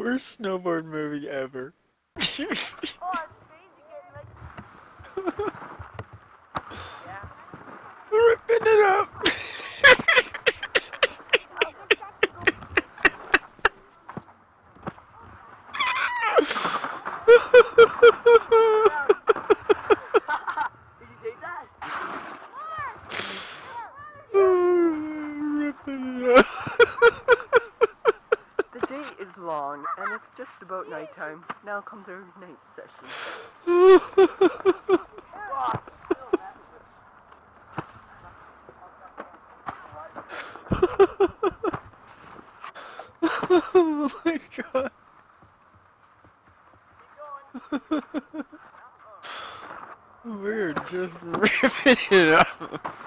Worst snowboard movie ever. Oh, I'm strange again, like, yeah. Ripping it up. Did you take that? Ripping it up. Day is long, and it's just about nighttime. Now comes our night session. oh my god. We're just ripping it up.